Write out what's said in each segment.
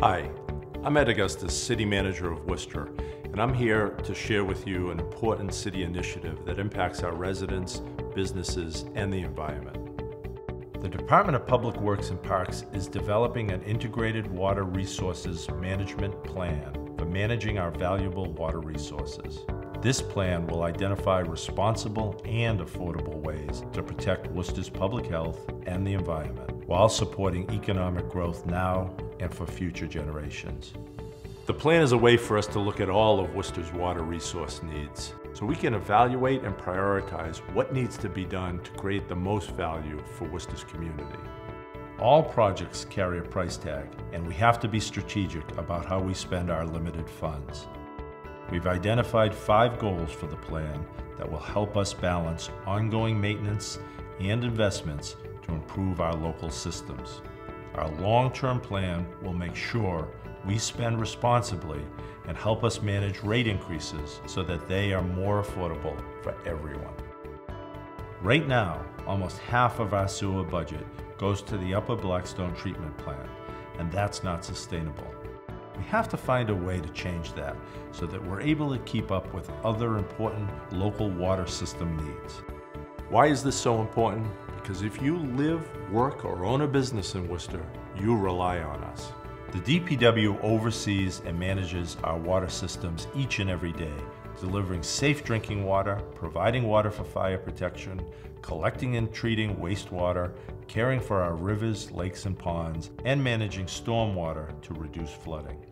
Hi, I'm Ed Augustus, City Manager of Worcester, and I'm here to share with you an important city initiative that impacts our residents, businesses, and the environment. The Department of Public Works and Parks is developing an integrated water resources management plan for managing our valuable water resources. This plan will identify responsible and affordable ways to protect Worcester's public health and the environment while supporting economic growth now and for future generations. The plan is a way for us to look at all of Worcester's water resource needs so we can evaluate and prioritize what needs to be done to create the most value for Worcester's community. All projects carry a price tag, and we have to be strategic about how we spend our limited funds. We've identified five goals for the plan that will help us balance ongoing maintenance and investments to improve our local systems. Our long-term plan will make sure we spend responsibly and help us manage rate increases so that they are more affordable for everyone. Right now, almost half of our sewer budget goes to the Upper Blackstone treatment plant, and that's not sustainable. We have to find a way to change that so that we're able to keep up with other important local water system needs. Why is this so important? Because if you live, work, or own a business in Worcester, you rely on us. The DPW oversees and manages our water systems each and every day, delivering safe drinking water, providing water for fire protection, collecting and treating wastewater, caring for our rivers, lakes, and ponds, and managing stormwater to reduce flooding.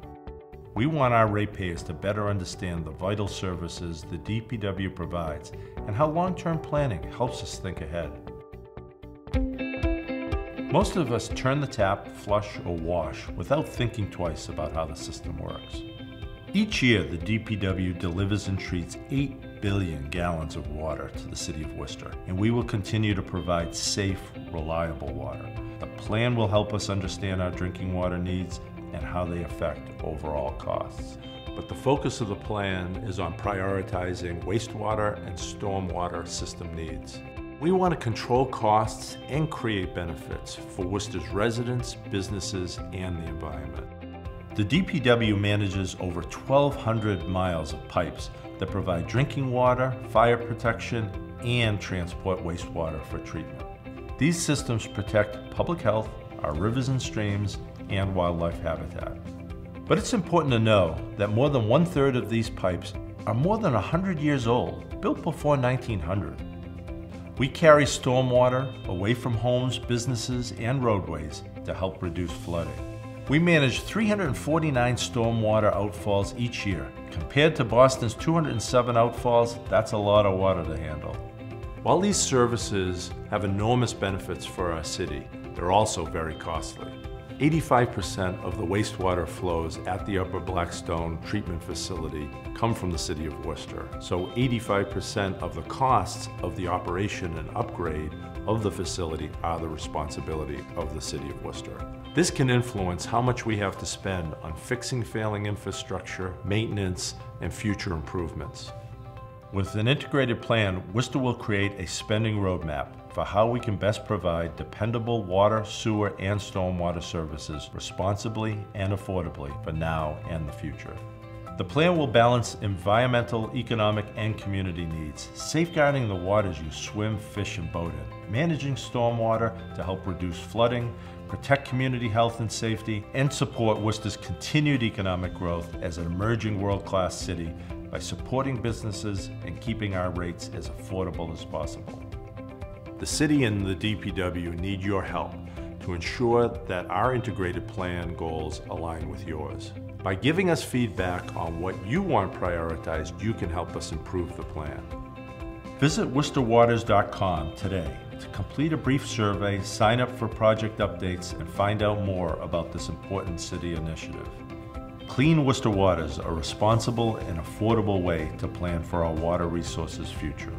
We want our ratepayers to better understand the vital services the DPW provides and how long-term planning helps us think ahead. Most of us turn the tap, flush, or wash without thinking twice about how the system works. Each year, the DPW delivers and treats 8 billion gallons of water to the City of Worcester, and we will continue to provide safe, reliable water. The plan will help us understand our drinking water needs and how they affect overall costs. But the focus of the plan is on prioritizing wastewater and stormwater system needs. We want to control costs and create benefits for Worcester's residents, businesses, and the environment. The DPW manages over 1,200 miles of pipes that provide drinking water, fire protection, and transport wastewater for treatment. These systems protect public health, our rivers and streams, and wildlife habitat. But it's important to know that more than one third of these pipes are more than 100 years old, built before 1900. We carry stormwater away from homes, businesses, and roadways to help reduce flooding. We manage 349 stormwater outfalls each year. Compared to Boston's 207 outfalls, that's a lot of water to handle. While these services have enormous benefits for our city, they're also very costly. 85% of the wastewater flows at the Upper Blackstone treatment facility come from the city of Worcester. So 85% of the costs of the operation and upgrade of the facility are the responsibility of the city of Worcester. This can influence how much we have to spend on fixing failing infrastructure, maintenance, and future improvements. With an integrated plan, Worcester will create a spending roadmap for how we can best provide dependable water, sewer, and stormwater services responsibly and affordably for now and the future. The plan will balance environmental, economic, and community needs, safeguarding the waters you swim, fish, and boat in, managing stormwater to help reduce flooding, protect community health and safety, and support Worcester's continued economic growth as an emerging world-class city by supporting businesses and keeping our rates as affordable as possible. The city and the DPW need your help to ensure that our integrated plan goals align with yours. By giving us feedback on what you want prioritized, you can help us improve the plan. Visit worcesterwaters.com today to complete a brief survey, sign up for project updates, and find out more about this important city initiative. Clean Worcester Waters, a responsible and affordable way to plan for our water resources future.